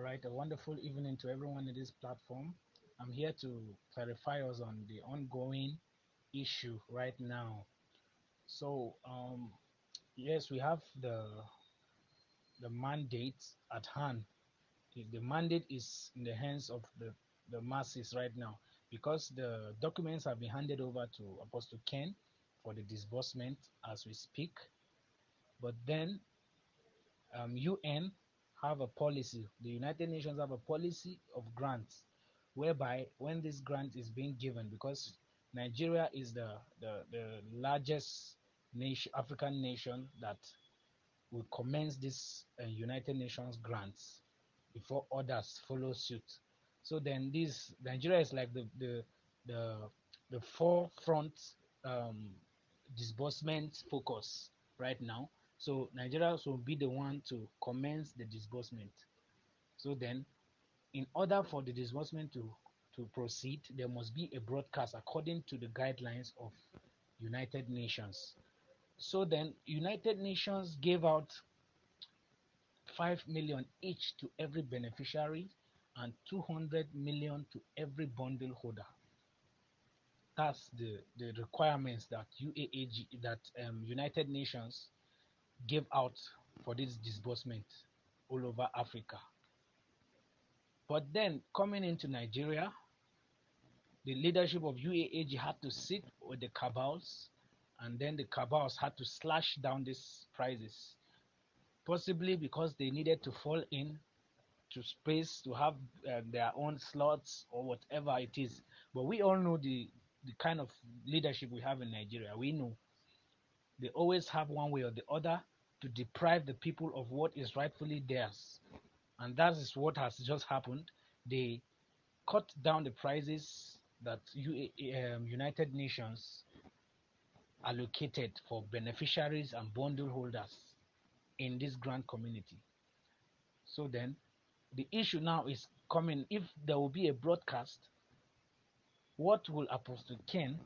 All right, a wonderful evening to everyone in this platform. I'm here to clarify us on the ongoing issue right now. So, um, yes, we have the the mandate at hand. The mandate is in the hands of the, the masses right now because the documents have been handed over to Apostle Ken for the disbursement as we speak. But then um, UN have a policy, the United Nations have a policy of grants, whereby when this grant is being given, because Nigeria is the, the, the largest nation, African nation that will commence this uh, United Nations grants before others follow suit. So then this Nigeria is like the the the, the forefront um, disbursement focus right now. So Nigeria will be the one to commence the disbursement. So then, in order for the disbursement to to proceed, there must be a broadcast according to the guidelines of United Nations. So then, United Nations gave out 5 million each to every beneficiary and 200 million to every bundle holder. That's the, the requirements that UAAG, that um, United Nations gave out for this disbursement all over Africa. But then coming into Nigeria, the leadership of UAAG had to sit with the cabals, and then the cabals had to slash down these prices, possibly because they needed to fall in to space to have uh, their own slots or whatever it is. But we all know the the kind of leadership we have in Nigeria. We know they always have one way or the other to deprive the people of what is rightfully theirs. And that is what has just happened. They cut down the prices that um, United Nations allocated for beneficiaries and bundle holders in this grant community. So then the issue now is coming if there will be a broadcast, what will Apostle Ken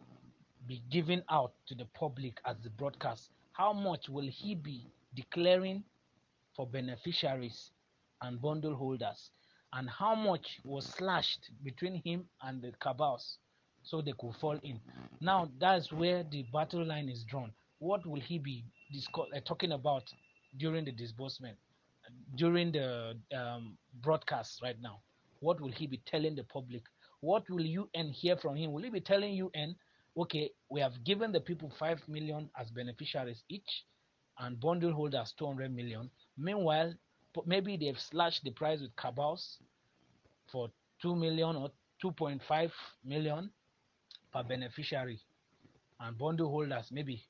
be given out to the public as the broadcast? How much will he be declaring for beneficiaries and bundle holders? And how much was slashed between him and the cabals so they could fall in? Now that's where the battle line is drawn. What will he be uh, talking about during the disbursement? during the um, broadcast right now? What will he be telling the public? What will UN hear from him? Will he be telling UN, okay, we have given the people 5 million as beneficiaries each and bundle holders 200 million. Meanwhile, maybe they've slashed the price with cabals for 2 million or 2.5 million per beneficiary and bundle holders maybe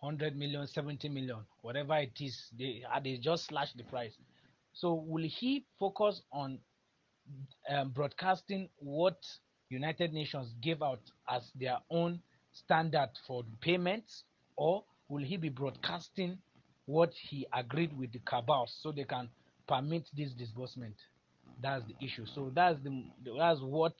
100 million, 70 million, whatever it is, they, uh, they just slash the price. So will he focus on um, broadcasting what United Nations gave out as their own standard for payments, or will he be broadcasting what he agreed with the cabals so they can permit this disbursement? That's the issue. So that's the that's what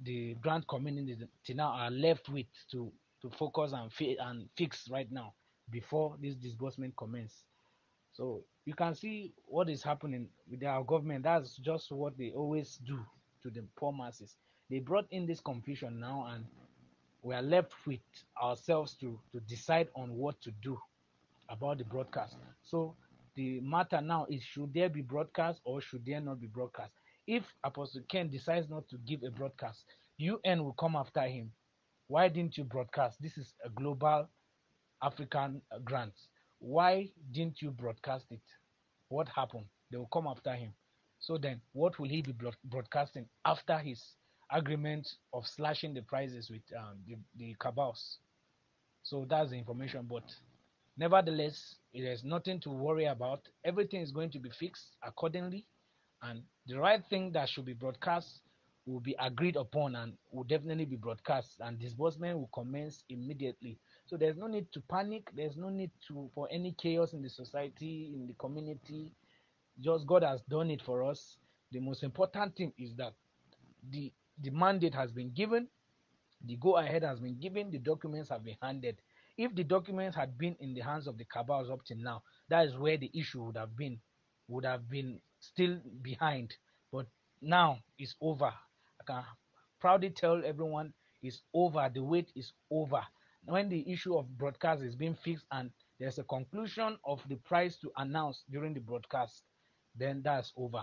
the grant community now are left with to to focus and, fi- and fix right now before this disbursement commence. So you can see what is happening with our government. That's just what they always do to the poor masses. They brought in this confusion now, and we are left with ourselves to, to decide on what to do about the broadcast. So the matter now is should there be broadcast or should there not be broadcast? If Apostle Ken decides not to give a broadcast, UN will come after him why didn't you broadcast? This is a global African grant. Why didn't you broadcast it? What happened? They will come after him. So then, what will he be broadcasting after his agreement of slashing the prices with um, the, the cabals? So that's the information. But nevertheless, there's nothing to worry about. Everything is going to be fixed accordingly. And the right thing that should be broadcast will be agreed upon and will definitely be broadcast and disbursement will commence immediately so there's no need to panic there's no need to for any chaos in the society in the community just god has done it for us the most important thing is that the the mandate has been given the go ahead has been given the documents have been handed if the documents had been in the hands of the cabals up till now that is where the issue would have been would have been still behind, but now it's over. I can proudly tell everyone it's over. The wait is over. When the issue of broadcast is being fixed and there's a conclusion of the price to announce during the broadcast, then that's over.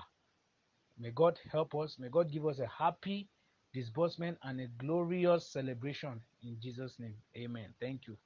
May God help us. May God give us a happy disbursement and a glorious celebration in Jesus' name. Amen. Thank you.